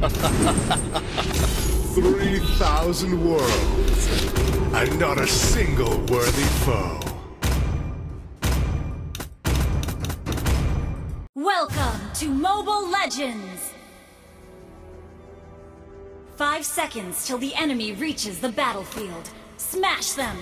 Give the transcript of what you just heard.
3,000 worlds, and not a single worthy foe. Welcome to Mobile Legends! Five seconds till the enemy reaches the battlefield. Smash them!